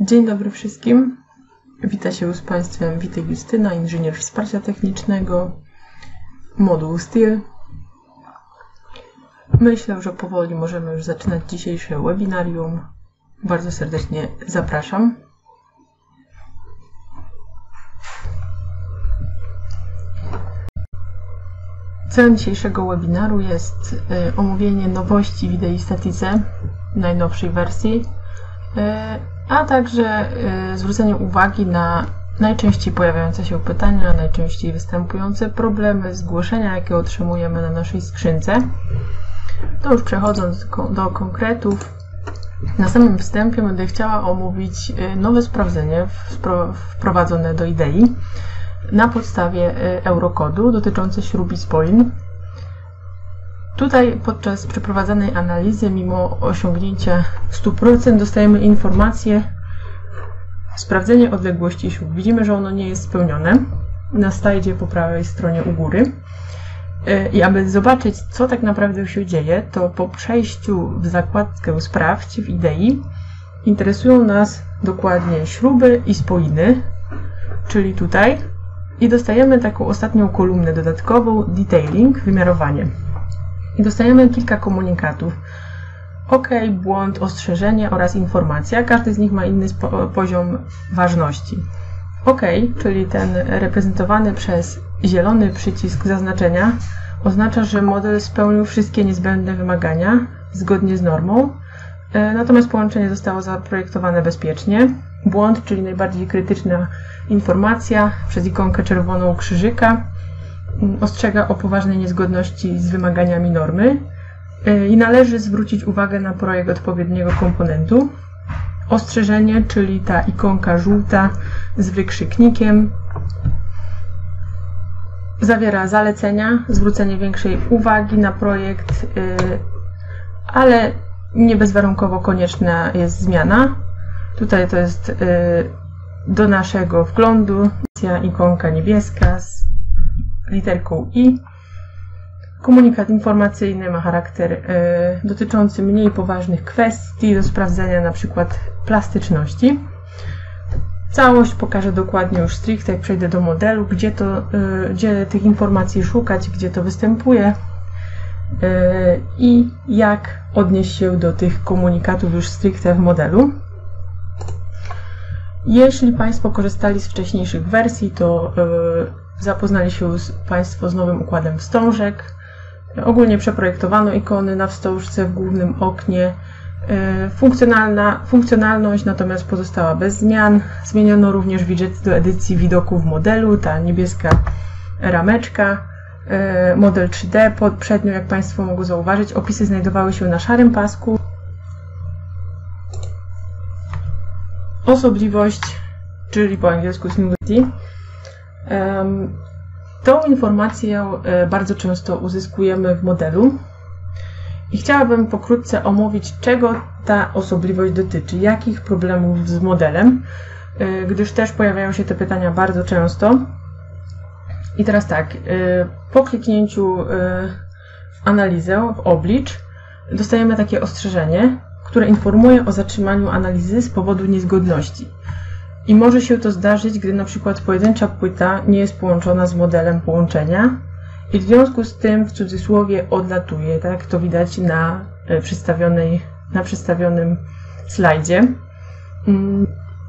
Dzień dobry wszystkim. Wita się z Państwem Witek Justyna, inżynier wsparcia technicznego, moduł Steel. Myślę, że powoli możemy już zaczynać dzisiejsze webinarium. Bardzo serdecznie zapraszam. Celem dzisiejszego webinaru jest y, omówienie nowości w Idei Statice, najnowszej wersji, y, a także y, zwrócenie uwagi na najczęściej pojawiające się pytania, najczęściej występujące problemy, zgłoszenia, jakie otrzymujemy na naszej skrzynce. To już przechodząc do konkretów, na samym wstępie będę chciała omówić nowe sprawdzenie wprowadzone do idei na podstawie Eurokodu dotyczące śrub i spoin. Tutaj podczas przeprowadzanej analizy, mimo osiągnięcia 100%, dostajemy informację sprawdzenie odległości śrub. Widzimy, że ono nie jest spełnione na slajdzie po prawej stronie u góry. I aby zobaczyć, co tak naprawdę się dzieje, to po przejściu w zakładkę Sprawdź w idei interesują nas dokładnie śruby i spoiny, czyli tutaj, i dostajemy taką ostatnią kolumnę dodatkową detailing, wymiarowanie. I dostajemy kilka komunikatów. OK, błąd, ostrzeżenie oraz informacja. Każdy z nich ma inny poziom ważności. OK, czyli ten reprezentowany przez zielony przycisk zaznaczenia, oznacza, że model spełnił wszystkie niezbędne wymagania zgodnie z normą, natomiast połączenie zostało zaprojektowane bezpiecznie. Błąd, czyli najbardziej krytyczna informacja przez ikonkę czerwoną krzyżyka, ostrzega o poważnej niezgodności z wymaganiami normy i należy zwrócić uwagę na projekt odpowiedniego komponentu. Ostrzeżenie, czyli ta ikonka żółta z wykrzyknikiem, zawiera zalecenia, zwrócenie większej uwagi na projekt, ale nie bezwarunkowo konieczna jest zmiana. Tutaj to jest do naszego wglądu ikonka niebieska z literką I. Komunikat informacyjny ma charakter y, dotyczący mniej poważnych kwestii do sprawdzenia przykład plastyczności. Całość pokażę dokładnie już stricte, jak przejdę do modelu, gdzie, to, y, gdzie tych informacji szukać, gdzie to występuje y, i jak odnieść się do tych komunikatów już stricte w modelu. Jeśli Państwo korzystali z wcześniejszych wersji, to zapoznali się z Państwo z nowym układem wstążek. Ogólnie przeprojektowano ikony na wstążce w głównym oknie. Funkcjonalna, funkcjonalność natomiast pozostała bez zmian. Zmieniono również widget do edycji widoku w modelu, ta niebieska rameczka. Model 3D przednio, jak Państwo mogą zauważyć, opisy znajdowały się na szarym pasku. Osobliwość, czyli po angielsku singularity, Tą informację e, bardzo często uzyskujemy w modelu i chciałabym pokrótce omówić, czego ta osobliwość dotyczy, jakich problemów z modelem, e, gdyż też pojawiają się te pytania bardzo często. I teraz tak, e, po kliknięciu w analizę, w oblicz, dostajemy takie ostrzeżenie, które informuje o zatrzymaniu analizy z powodu niezgodności. I może się to zdarzyć, gdy na przykład pojedyncza płyta nie jest połączona z modelem połączenia i w związku z tym w cudzysłowie odlatuje, tak to widać na e, przedstawionej, na przedstawionym slajdzie. Mm,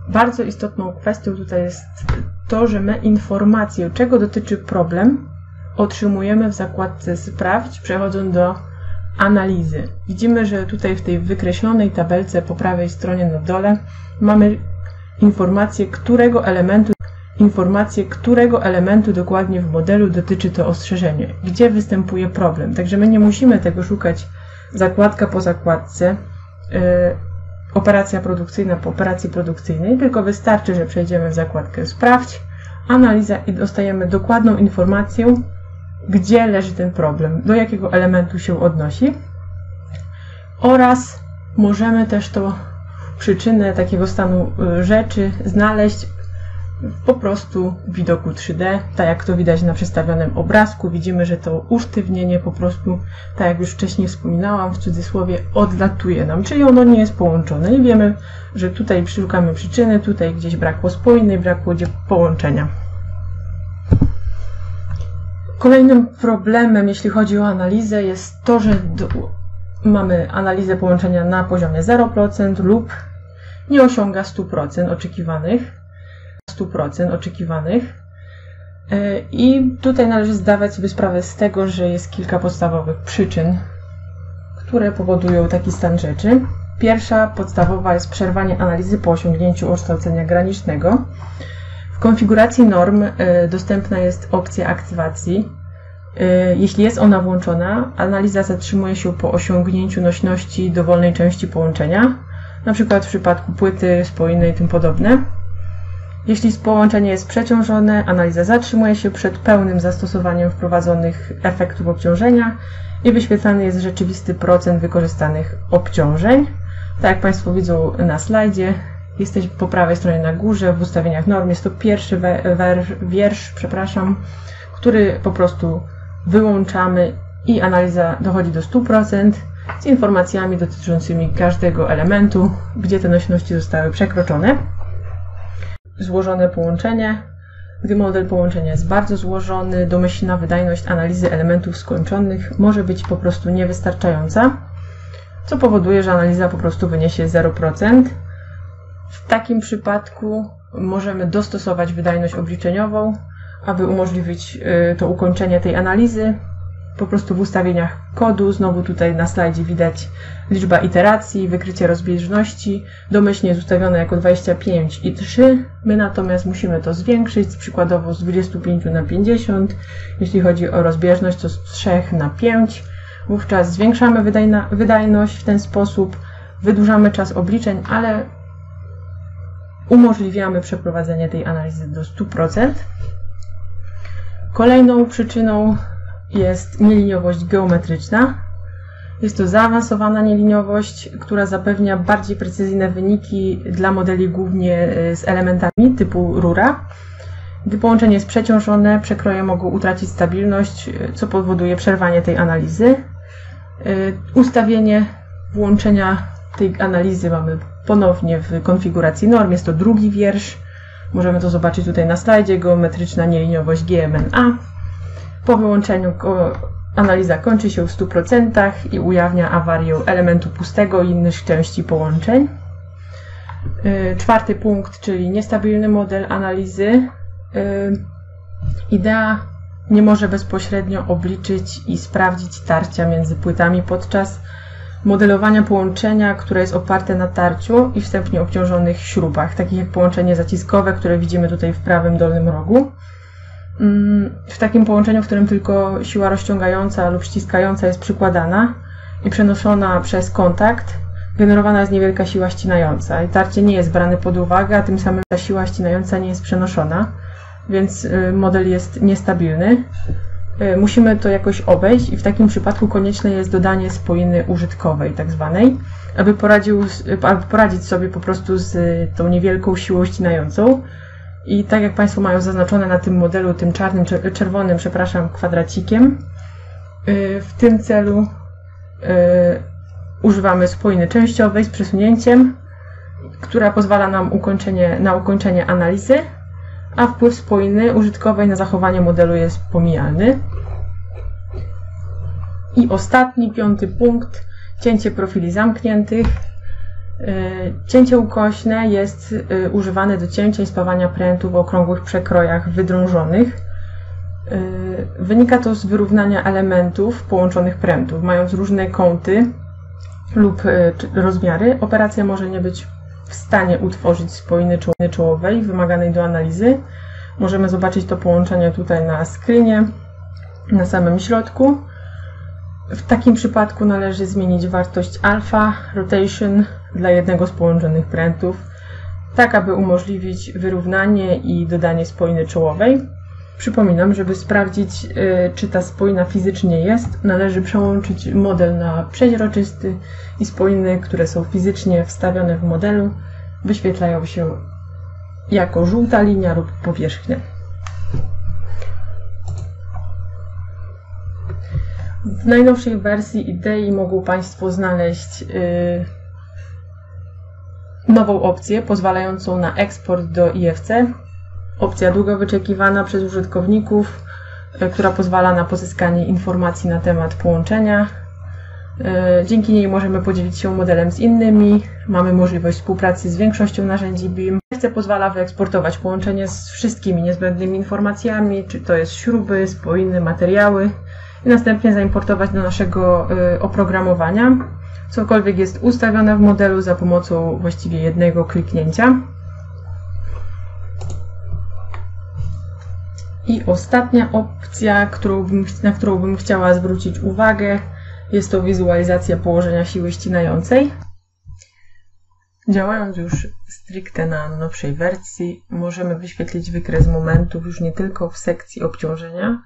bardzo istotną kwestią tutaj jest to, że my informację, czego dotyczy problem, otrzymujemy w zakładce Sprawdź, przechodząc do analizy. Widzimy, że tutaj w tej wykreślonej tabelce po prawej stronie na dole mamy informację, którego elementu informację, którego elementu dokładnie w modelu dotyczy to ostrzeżenie, gdzie występuje problem. Także my nie musimy tego szukać zakładka po zakładce, yy, operacja produkcyjna po operacji produkcyjnej, tylko wystarczy, że przejdziemy w zakładkę sprawdź, analiza i dostajemy dokładną informację, gdzie leży ten problem, do jakiego elementu się odnosi. Oraz możemy też to przyczynę takiego stanu y, rzeczy znaleźć po prostu w widoku 3D, tak jak to widać na przedstawionym obrazku, widzimy, że to usztywnienie po prostu, tak jak już wcześniej wspominałam, w cudzysłowie odlatuje nam, czyli ono nie jest połączone. I wiemy, że tutaj szukamy przyczyny, tutaj gdzieś brakło spójnej, brakło połączenia. Kolejnym problemem, jeśli chodzi o analizę, jest to, że mamy analizę połączenia na poziomie 0% lub nie osiąga 100% oczekiwanych. 100% oczekiwanych. E, I tutaj należy zdawać sobie sprawę z tego, że jest kilka podstawowych przyczyn, które powodują taki stan rzeczy. Pierwsza podstawowa jest przerwanie analizy po osiągnięciu okształcenia granicznego. W konfiguracji norm e, dostępna jest opcja aktywacji. E, jeśli jest ona włączona, analiza zatrzymuje się po osiągnięciu nośności dowolnej części połączenia, np. w przypadku płyty, spojnej i tym podobne. Jeśli połączenie jest przeciążone, analiza zatrzymuje się przed pełnym zastosowaniem wprowadzonych efektów obciążenia i wyświetlany jest rzeczywisty procent wykorzystanych obciążeń. Tak jak Państwo widzą na slajdzie, jesteś po prawej stronie na górze w ustawieniach norm. Jest to pierwszy wiersz, przepraszam, który po prostu wyłączamy i analiza dochodzi do 100% z informacjami dotyczącymi każdego elementu, gdzie te nośności zostały przekroczone złożone połączenie. Gdy model połączenia jest bardzo złożony, domyślna wydajność analizy elementów skończonych może być po prostu niewystarczająca, co powoduje, że analiza po prostu wyniesie 0%. W takim przypadku możemy dostosować wydajność obliczeniową, aby umożliwić y, to ukończenie tej analizy po prostu w ustawieniach kodu, znowu tutaj na slajdzie widać liczba iteracji, wykrycie rozbieżności, domyślnie jest ustawione jako 25 i 3. My natomiast musimy to zwiększyć, przykładowo z 25 na 50. Jeśli chodzi o rozbieżność, to z 3 na 5. Wówczas zwiększamy wydajność w ten sposób, wydłużamy czas obliczeń, ale umożliwiamy przeprowadzenie tej analizy do 100%. Kolejną przyczyną jest nieliniowość geometryczna. Jest to zaawansowana nieliniowość, która zapewnia bardziej precyzyjne wyniki dla modeli głównie e, z elementami typu rura. Gdy połączenie jest przeciążone, przekroje mogą utracić stabilność, e, co powoduje przerwanie tej analizy. E, ustawienie włączenia tej analizy mamy ponownie w konfiguracji norm. Jest to drugi wiersz. Możemy to zobaczyć tutaj na slajdzie. Geometryczna nieliniowość GMNA. Po wyłączeniu analiza kończy się w 100% i ujawnia awarię elementu pustego i innych części połączeń. Y, czwarty punkt, czyli niestabilny model analizy. Y, idea nie może bezpośrednio obliczyć i sprawdzić tarcia między płytami podczas modelowania połączenia, które jest oparte na tarciu i wstępnie obciążonych śrubach, takich jak połączenie zaciskowe, które widzimy tutaj w prawym dolnym rogu. Mm, w takim połączeniu, w którym tylko siła rozciągająca lub ściskająca jest przykładana i przenoszona przez kontakt, generowana jest niewielka siła ścinająca i tarcie nie jest brane pod uwagę, a tym samym ta siła ścinająca nie jest przenoszona, więc y, model jest niestabilny. Y, musimy to jakoś obejść i w takim przypadku konieczne jest dodanie spoiny użytkowej, tak zwanej, aby, poradził, aby poradzić sobie po prostu z tą niewielką siłą ścinającą, i tak jak Państwo mają zaznaczone na tym modelu, tym czarnym, czerwonym, przepraszam, kwadracikiem, y, w tym celu y, używamy spójny częściowej z przesunięciem, która pozwala nam ukończenie, na ukończenie analizy, a wpływ spójny użytkowej na zachowanie modelu jest pomijalny. I ostatni, piąty punkt, cięcie profili zamkniętych. Y, cięcie ukośne jest y, używane do cięcia i spawania prętów w okrągłych przekrojach wydrążonych. Y, wynika to z wyrównania elementów połączonych prętów. Mając różne kąty lub rozmiary, operacja może nie być w stanie utworzyć spójny czołowej wymaganej do analizy. Możemy zobaczyć to połączenie tutaj na screenie, na samym środku. W takim przypadku należy zmienić wartość alfa, rotation dla jednego z połączonych prętów, tak aby umożliwić wyrównanie i dodanie spójny czołowej. Przypominam, żeby sprawdzić, y, czy ta spójna fizycznie jest, należy przełączyć model na przeźroczysty i spójny, które są fizycznie wstawione w modelu, wyświetlają się jako żółta linia lub powierzchnia. W najnowszej wersji idei mogą Państwo znaleźć yy, nową opcję pozwalającą na eksport do IFC. Opcja długo wyczekiwana przez użytkowników, yy, która pozwala na pozyskanie informacji na temat połączenia. Yy, dzięki niej możemy podzielić się modelem z innymi. Mamy możliwość współpracy z większością narzędzi BIM. IFC pozwala wyeksportować połączenie z wszystkimi niezbędnymi informacjami, czy to jest śruby, spójne materiały i następnie zaimportować do naszego y, oprogramowania. Cokolwiek jest ustawione w modelu za pomocą właściwie jednego kliknięcia. I ostatnia opcja, którą bym, na którą bym chciała zwrócić uwagę, jest to wizualizacja położenia siły ścinającej. Działając już stricte na nowszej wersji, możemy wyświetlić wykres momentów już nie tylko w sekcji obciążenia,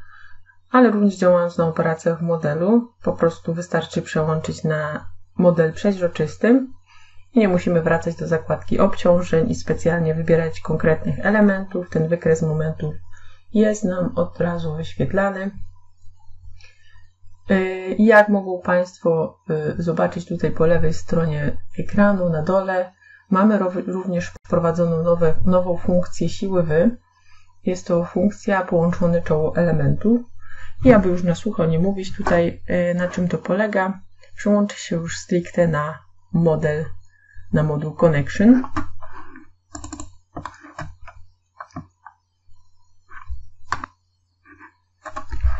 ale również działając na operacjach modelu, po prostu wystarczy przełączyć na model przeźroczysty i nie musimy wracać do zakładki obciążeń i specjalnie wybierać konkretnych elementów. Ten wykres momentów jest nam od razu wyświetlany. Y, jak mogą Państwo y, zobaczyć tutaj po lewej stronie ekranu na dole, mamy również wprowadzoną nowe, nową funkcję siły wy. Jest to funkcja połączone czoło elementu. I aby już na sucho nie mówić tutaj, e, na czym to polega, przełączę się już stricte na model, na moduł Connection.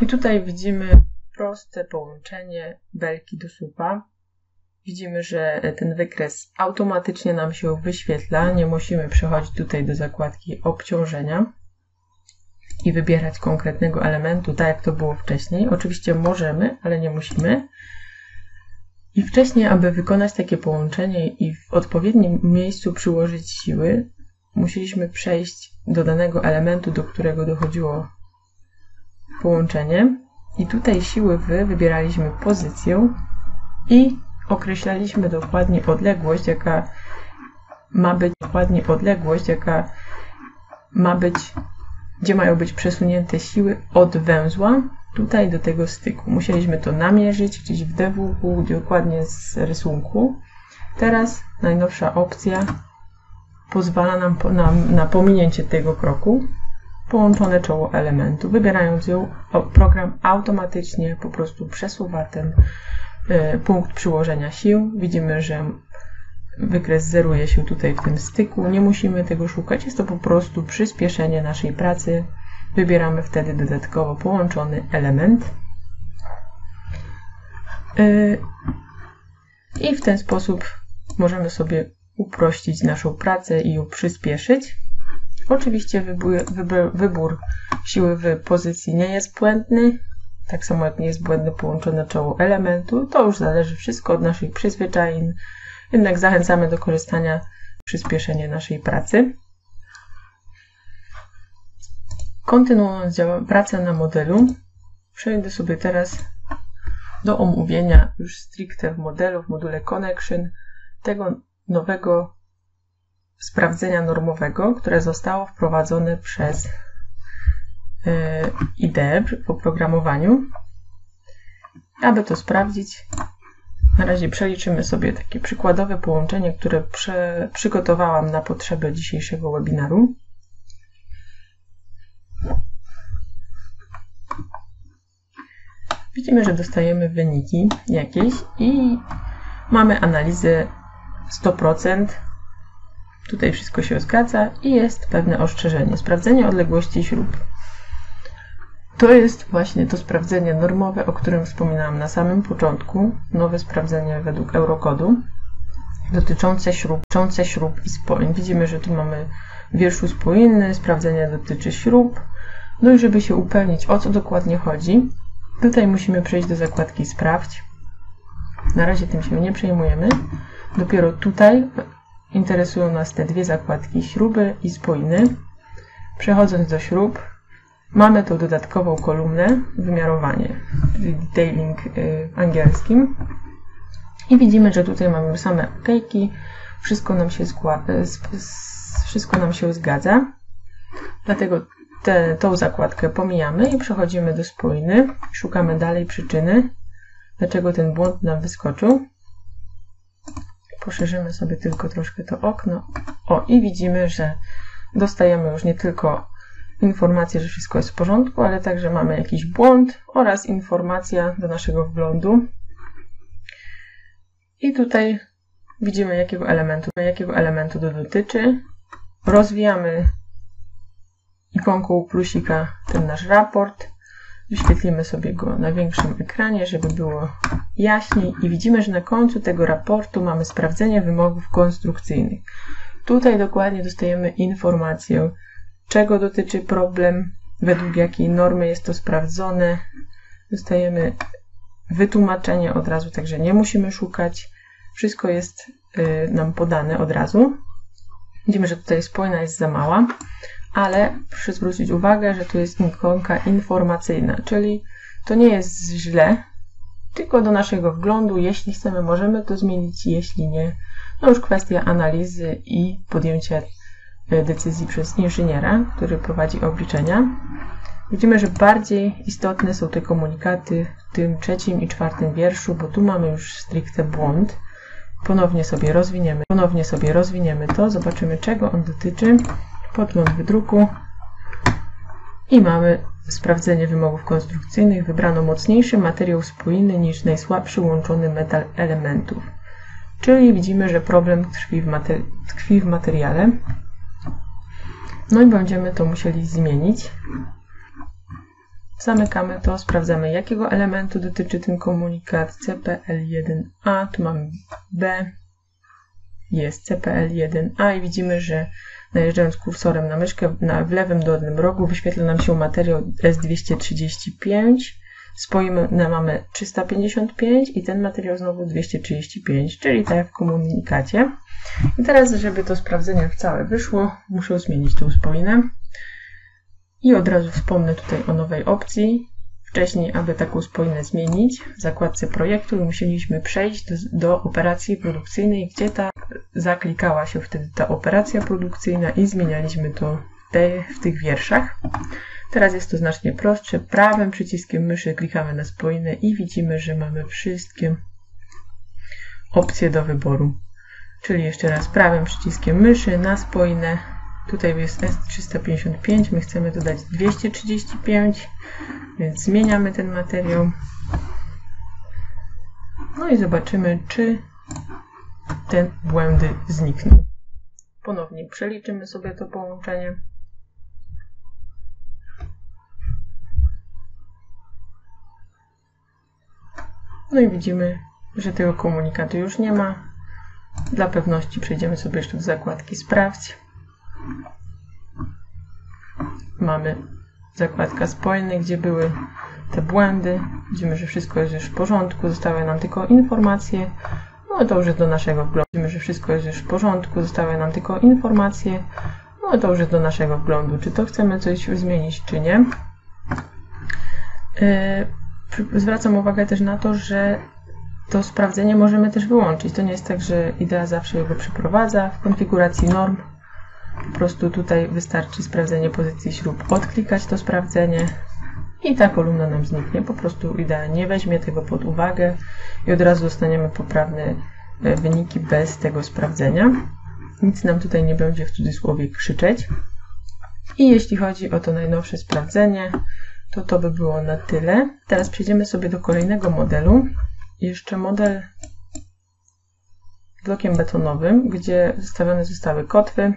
I tutaj widzimy proste połączenie belki do słupa. Widzimy, że ten wykres automatycznie nam się wyświetla, nie musimy przechodzić tutaj do zakładki obciążenia i wybierać konkretnego elementu, tak jak to było wcześniej. Oczywiście możemy, ale nie musimy. I wcześniej, aby wykonać takie połączenie i w odpowiednim miejscu przyłożyć siły, musieliśmy przejść do danego elementu, do którego dochodziło połączenie. I tutaj siły wy wybieraliśmy pozycję i określaliśmy dokładnie odległość, jaka ma być dokładnie odległość, jaka ma być gdzie mają być przesunięte siły od węzła tutaj do tego styku. Musieliśmy to namierzyć gdzieś w DWU, dokładnie z rysunku. Teraz najnowsza opcja pozwala nam na, na pominięcie tego kroku. Połączone czoło elementu. Wybierając ją, program automatycznie po prostu przesuwa ten y, punkt przyłożenia sił. Widzimy, że Wykres zeruje się tutaj w tym styku. Nie musimy tego szukać. Jest to po prostu przyspieszenie naszej pracy. Wybieramy wtedy dodatkowo połączony element. Y, I w ten sposób możemy sobie uprościć naszą pracę i ją przyspieszyć. Oczywiście wybór, wybór, wybór siły w pozycji nie jest błędny, tak samo jak nie jest błędne połączone czoło elementu. To już zależy wszystko od naszych przyzwyczajeń, jednak zachęcamy do korzystania przyspieszenie naszej pracy. Kontynuując pracę na modelu, przejdę sobie teraz do omówienia już stricte w modelu, w module Connection, tego nowego sprawdzenia normowego, które zostało wprowadzone przez e, IDE w oprogramowaniu. Aby to sprawdzić, na razie przeliczymy sobie takie przykładowe połączenie, które przygotowałam na potrzeby dzisiejszego webinaru. Widzimy, że dostajemy wyniki jakieś i mamy analizę 100%. Tutaj wszystko się zgadza i jest pewne ostrzeżenie. Sprawdzenie odległości śrub. To jest właśnie to sprawdzenie normowe, o którym wspominałam na samym początku. Nowe sprawdzenie według Eurokodu dotyczące śrub, dotyczące śrub i spojeń. Widzimy, że tu mamy wierszu spójny, sprawdzenie dotyczy śrub. No i żeby się upewnić, o co dokładnie chodzi, tutaj musimy przejść do zakładki Sprawdź. Na razie tym się nie przejmujemy. Dopiero tutaj interesują nas te dwie zakładki śruby i spójny. Przechodząc do śrub, Mamy tu dodatkową kolumnę, wymiarowanie, czyli detailing y, angielskim. I widzimy, że tutaj mamy same okejki, wszystko nam się składa, wszystko nam się zgadza. Dlatego tę tą zakładkę pomijamy i przechodzimy do spójny. Szukamy dalej przyczyny, dlaczego ten błąd nam wyskoczył. Poszerzymy sobie tylko troszkę to okno. O, i widzimy, że dostajemy już nie tylko informację, że wszystko jest w porządku, ale także mamy jakiś błąd oraz informacja do naszego wglądu. I tutaj widzimy, jakiego elementu, jakiego elementu to dotyczy. Rozwijamy ikonką plusika ten nasz raport. Wyświetlimy sobie go na większym ekranie, żeby było jaśniej i widzimy, że na końcu tego raportu mamy sprawdzenie wymogów konstrukcyjnych. Tutaj dokładnie dostajemy informację, czego dotyczy problem, według jakiej normy jest to sprawdzone. Dostajemy wytłumaczenie od razu, także nie musimy szukać. Wszystko jest y, nam podane od razu. Widzimy, że tutaj spójna jest za mała, ale proszę zwrócić uwagę, że tu jest ikonka informacyjna, czyli to nie jest źle, tylko do naszego wglądu. Jeśli chcemy, możemy to zmienić, jeśli nie, no już kwestia analizy i podjęcia e, decyzji przez inżyniera, który prowadzi obliczenia. Widzimy, że bardziej istotne są te komunikaty w tym trzecim i czwartym wierszu, bo tu mamy już stricte błąd. Ponownie sobie rozwiniemy, ponownie sobie rozwiniemy to, zobaczymy czego on dotyczy. Podgląd wydruku i mamy sprawdzenie wymogów konstrukcyjnych. Wybrano mocniejszy materiał spójny niż najsłabszy łączony metal elementów. Czyli widzimy, że problem tkwi w, tkwi w materiale. No i będziemy to musieli zmienić. Zamykamy to, sprawdzamy jakiego elementu dotyczy ten komunikat CPL1A, tu mamy B, jest CPL1A i widzimy, że najeżdżając kursorem na myszkę na, w lewym dolnym rogu wyświetla nam się materiał S235, spoimy mamy 355 i ten materiał znowu 235, czyli tak jak w komunikacie. I teraz, żeby to sprawdzenie w całe wyszło, muszę zmienić tą spoinę. I od razu wspomnę tutaj o nowej opcji. Wcześniej, aby taką spoinę zmienić, w zakładce projektu musieliśmy przejść do, do operacji produkcyjnej, gdzie ta zaklikała się wtedy ta operacja produkcyjna i zmienialiśmy to w, te, w tych wierszach. Teraz jest to znacznie prostsze. Prawym przyciskiem myszy klikamy na spoinę i widzimy, że mamy wszystkie opcje do wyboru. Czyli jeszcze raz prawym przyciskiem myszy na spoinę. Tutaj jest S355, my chcemy dodać 235, więc zmieniamy ten materiał. No i zobaczymy, czy te błędy znikną. Ponownie przeliczymy sobie to połączenie. No i widzimy, że tego komunikatu już nie ma. Dla pewności przejdziemy sobie jeszcze do zakładki Sprawdź. Mamy zakładka spójny, gdzie były te błędy. Widzimy, że wszystko jest już w porządku. Zostały nam tylko informacje. No to już jest do naszego wglądu. Widzimy, że wszystko jest już w porządku. Zostały nam tylko informacje. No to już jest do naszego wglądu. Czy to chcemy coś zmienić, czy nie. Yy, zwracam uwagę też na to, że to sprawdzenie możemy też wyłączyć. To nie jest tak, że idea zawsze go przeprowadza. W konfiguracji norm po prostu tutaj wystarczy sprawdzenie pozycji śrub, odklikać to sprawdzenie i ta kolumna nam zniknie. Po prostu idea nie weźmie tego pod uwagę i od razu dostaniemy poprawne e, wyniki bez tego sprawdzenia. Nic nam tutaj nie będzie w cudzysłowie krzyczeć. I jeśli chodzi o to najnowsze sprawdzenie, to to by było na tyle. Teraz przejdziemy sobie do kolejnego modelu. Jeszcze model blokiem betonowym, gdzie zostawione zostały kotwy,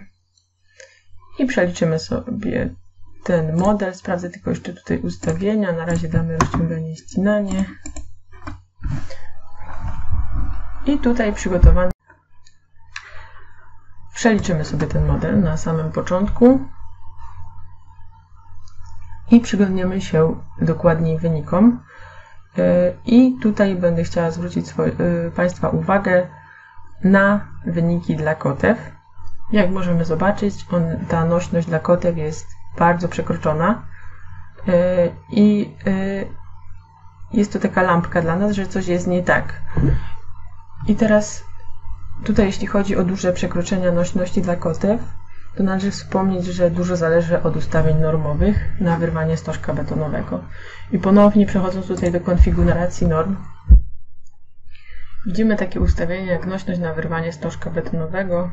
i przeliczymy sobie ten model. Sprawdzę tylko jeszcze tutaj ustawienia. Na razie damy rozciąganie i ścinanie. I tutaj przygotowany. Przeliczymy sobie ten model na samym początku i przyglądniemy się dokładniej wynikom. Y, I tutaj będę chciała zwrócić swoje, Państwa uwagę na wyniki dla kotew. Jak możemy zobaczyć, on, ta nośność dla kotew jest bardzo przekroczona yy, i yy, jest to taka lampka dla nas, że coś jest nie tak. I teraz tutaj, jeśli chodzi o duże przekroczenia nośności dla kotew, to należy wspomnieć, że dużo zależy od ustawień normowych na wyrwanie stożka betonowego. I ponownie przechodząc tutaj do konfiguracji norm, widzimy takie ustawienia jak nośność na wyrwanie stożka betonowego,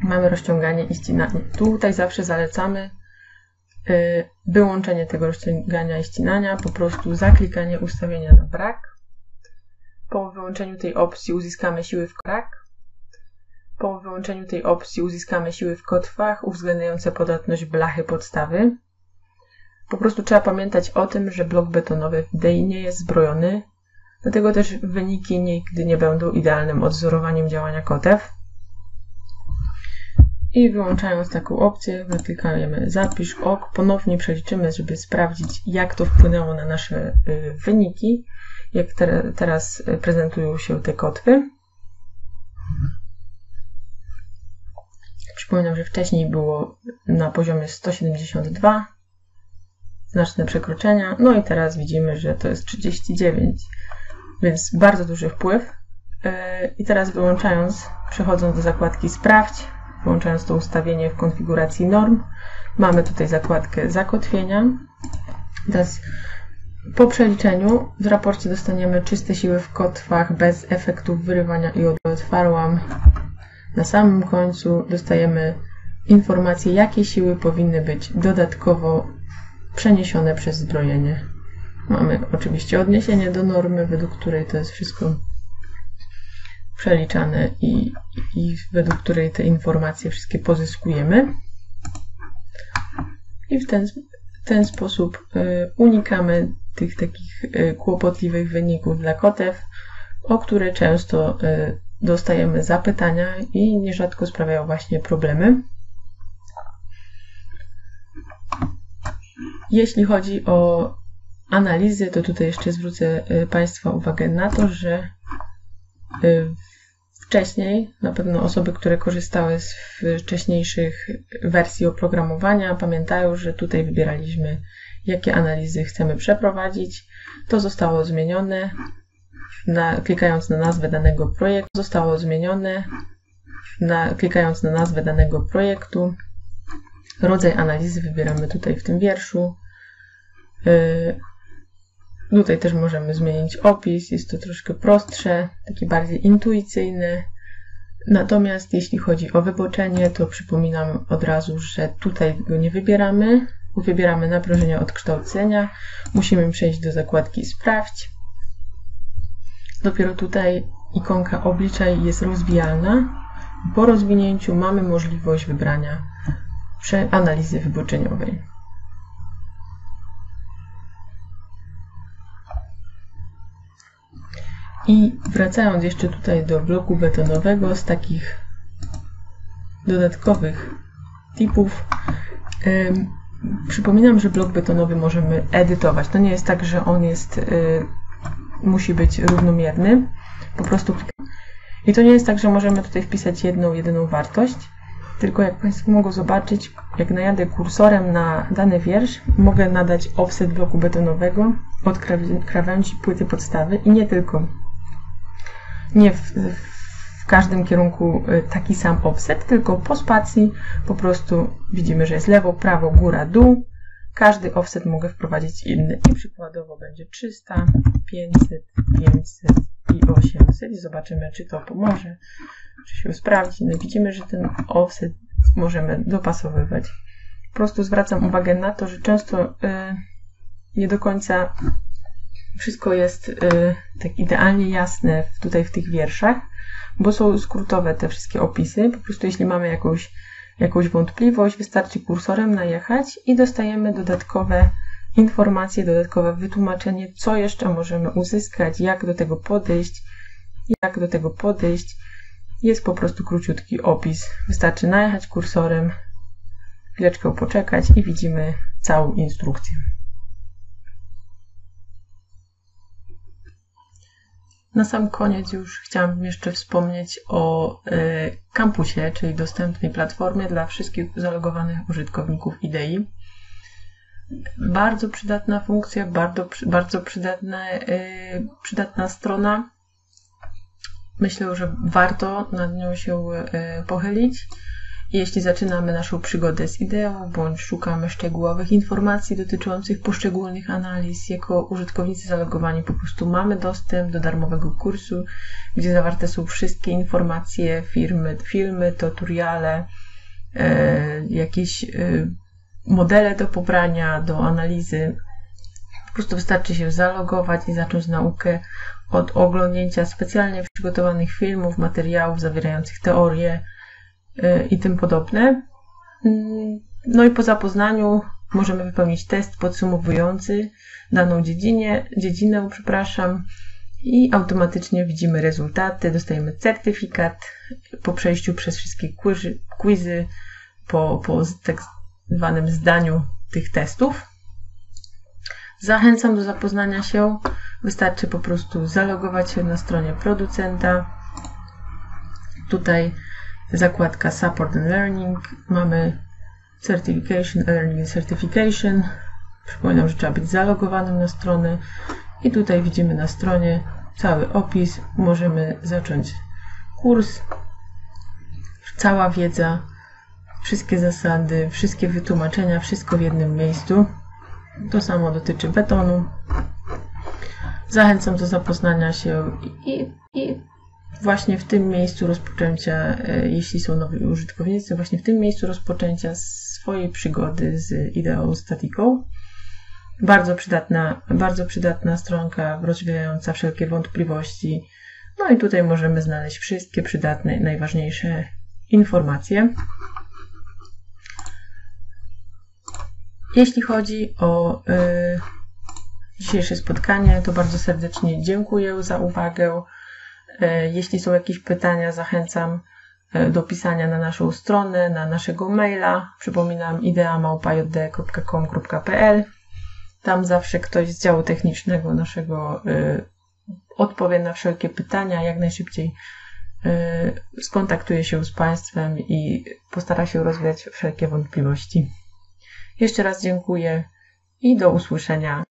mamy rozciąganie i ścinanie. Tutaj zawsze zalecamy wyłączenie tego rozciągania i ścinania, po prostu zaklikanie ustawienia na brak. Po wyłączeniu tej opcji uzyskamy siły w krak. Po wyłączeniu tej opcji uzyskamy siły w kotwach uwzględniające podatność blachy podstawy. Po prostu trzeba pamiętać o tym, że blok betonowy w DEI nie jest zbrojony, dlatego też wyniki nigdy nie będą idealnym odzorowaniem działania kotew. I wyłączając taką opcję, wyklikamy zapisz OK, ponownie przeliczymy, żeby sprawdzić, jak to wpłynęło na nasze y, wyniki, jak teraz prezentują się te kotwy. Przypominam, że wcześniej było na poziomie 172, znaczne przekroczenia, no i teraz widzimy, że to jest 39, więc bardzo duży wpływ. E, I teraz wyłączając, przechodząc do zakładki Sprawdź, wyłączając to ustawienie w konfiguracji norm, mamy tutaj zakładkę zakotwienia. Teraz po przeliczeniu w raporcie dostaniemy czyste siły w kotwach bez efektów wyrywania i otwarłam na samym końcu dostajemy informację, jakie siły powinny być dodatkowo przeniesione przez zbrojenie. Mamy oczywiście odniesienie do normy, według której to jest wszystko przeliczane i, i według której te informacje wszystkie pozyskujemy. I w ten, ten sposób y, unikamy tych takich y, kłopotliwych wyników dla kotew, o które często y, dostajemy zapytania i nierzadko sprawiają właśnie problemy. Jeśli chodzi o analizy, to tutaj jeszcze zwrócę Państwa uwagę na to, że wcześniej, na pewno osoby, które korzystały z wcześniejszych wersji oprogramowania, pamiętają, że tutaj wybieraliśmy, jakie analizy chcemy przeprowadzić. To zostało zmienione na, klikając na nazwę danego projektu, zostało zmienione. Na, klikając na nazwę danego projektu, rodzaj analizy wybieramy tutaj w tym wierszu. Yy, tutaj też możemy zmienić opis, jest to troszkę prostsze, takie bardziej intuicyjne. Natomiast jeśli chodzi o wyboczenie, to przypominam od razu, że tutaj go nie wybieramy. Wybieramy naprężenia odkształcenia. Musimy przejść do zakładki Sprawdź. Dopiero tutaj ikonka obliczaj jest rozwijalna. Po rozwinięciu mamy możliwość wybrania analizy wyboczeniowej. I wracając jeszcze tutaj do bloku betonowego, z takich dodatkowych tipów, przypominam, że blok betonowy możemy edytować. To nie jest tak, że on jest yy, musi być równomierny. Po prostu i to nie jest tak, że możemy tutaj wpisać jedną, jedyną wartość, tylko jak Państwo mogą zobaczyć, jak najadę kursorem na dany wiersz, mogę nadać offset bloku betonowego od krawędzi płyty podstawy i nie tylko, nie w, w każdym kierunku y, taki sam offset, tylko po spacji po prostu widzimy, że jest lewo, prawo, góra, dół, każdy offset mogę wprowadzić inny i przykładowo będzie 300, 500, 500 i 800 i zobaczymy, czy to pomoże, czy się sprawdzi. No widzimy, że ten offset możemy dopasowywać. Po prostu zwracam uwagę na to, że często y, nie do końca wszystko jest y, tak idealnie jasne tutaj w tych wierszach, bo są skrótowe te wszystkie opisy. Po prostu jeśli mamy jakąś jakąś wątpliwość, wystarczy kursorem najechać i dostajemy dodatkowe informacje, dodatkowe wytłumaczenie, co jeszcze możemy uzyskać, jak do tego podejść, jak do tego podejść. Jest po prostu króciutki opis. Wystarczy najechać kursorem, chwileczkę poczekać i widzimy całą instrukcję. Na sam koniec już chciałam jeszcze wspomnieć o y, kampusie, czyli dostępnej platformie dla wszystkich zalogowanych użytkowników IDEI. Bardzo przydatna funkcja, bardzo, bardzo przydatna, y, przydatna strona. Myślę, że warto nad nią się y, pochylić. Jeśli zaczynamy naszą przygodę z ideą, bądź szukamy szczegółowych informacji dotyczących poszczególnych analiz, jako użytkownicy zalogowani po prostu mamy dostęp do darmowego kursu, gdzie zawarte są wszystkie informacje, firmy, filmy, tutoriale, e, jakieś e, modele do pobrania, do analizy. Po prostu wystarczy się zalogować i zacząć naukę od oglądnięcia specjalnie przygotowanych filmów, materiałów zawierających teorie i tym podobne. Mm, no i po zapoznaniu możemy wypełnić test podsumowujący daną dziedzinie, dziedzinę, przepraszam, i automatycznie widzimy rezultaty, dostajemy certyfikat po przejściu przez wszystkie quizy, po, po tak zwanym zdaniu tych testów. Zachęcam do zapoznania się. Wystarczy po prostu zalogować się na stronie producenta. Tutaj zakładka Support and Learning. Mamy Certification, Learning Certification. Przypominam, że trzeba być zalogowanym na stronę. I tutaj widzimy na stronie cały opis. Możemy zacząć kurs. Cała wiedza, wszystkie zasady, wszystkie wytłumaczenia, wszystko w jednym miejscu. To samo dotyczy betonu. Zachęcam do zapoznania się i, i właśnie w tym miejscu rozpoczęcia, e, jeśli są nowi użytkownicy, właśnie w tym miejscu rozpoczęcia swojej przygody z ideą statiką. Bardzo przydatna, bardzo przydatna stronka rozwijająca wszelkie wątpliwości. No i tutaj możemy znaleźć wszystkie przydatne, najważniejsze informacje. Jeśli chodzi o y, dzisiejsze spotkanie, to bardzo serdecznie dziękuję za uwagę. Y, jeśli są jakieś pytania, zachęcam y, do pisania na naszą stronę, na naszego maila. Przypominam ideamałpa.jd.com.pl Tam zawsze ktoś z działu technicznego naszego y, odpowie na wszelkie pytania, jak najszybciej skontaktuje się z Państwem i postara się rozwiać wszelkie wątpliwości. Jeszcze raz dziękuję i do usłyszenia